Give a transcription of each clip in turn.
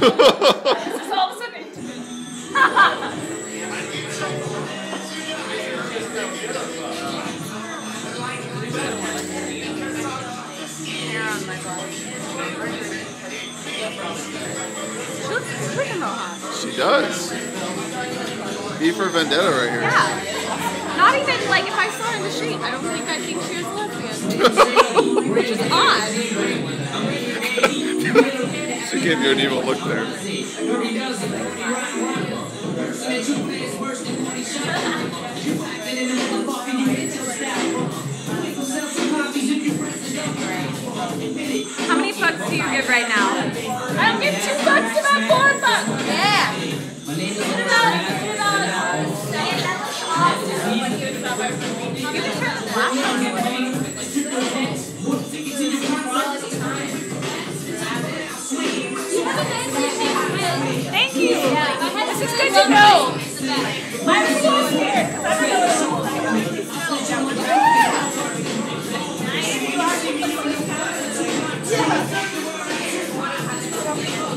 this is all of a sudden intimate. Hair on my butt. She looks freaking mohawk. She does. E for Vendetta right here. Yeah. Not even like if I saw her in the street, I don't think I'd think she was lesbian. Which is odd. She gave you an evil look there.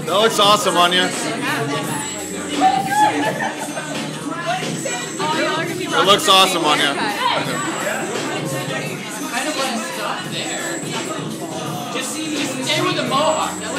That looks awesome on you. It looks awesome on you. kind of want to stop there. Just see, just stay with the mohawk.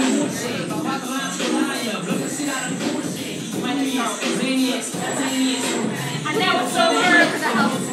don't make it And now it's over. So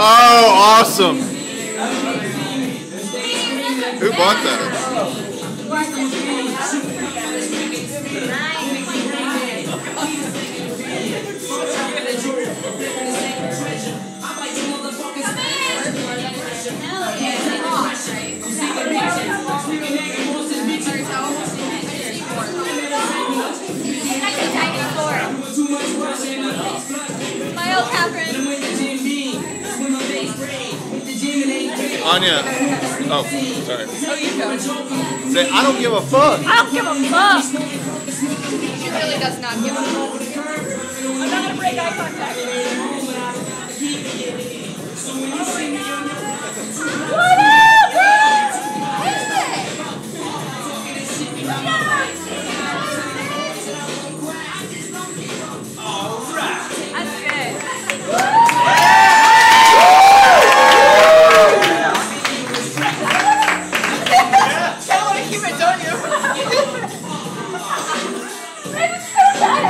Oh, awesome. Who bought that? Catherine. Anya. Oh, sorry. Oh, you go. Say, I don't give a fuck. I don't give a fuck. She really does not give a fuck. I'm not gonna break eye contact.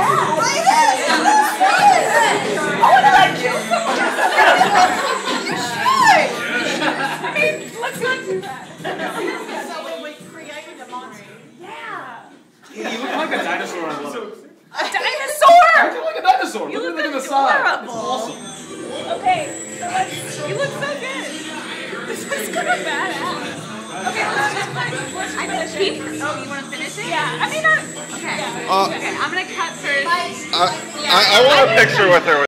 Okay, so let's, You look so you look so good. This is kind of badass. Okay, I can keep. Oh, you want to finish it? yeah, I mean, I, Okay. Uh, okay, I'm gonna cut first. I, I, I want a picture with her.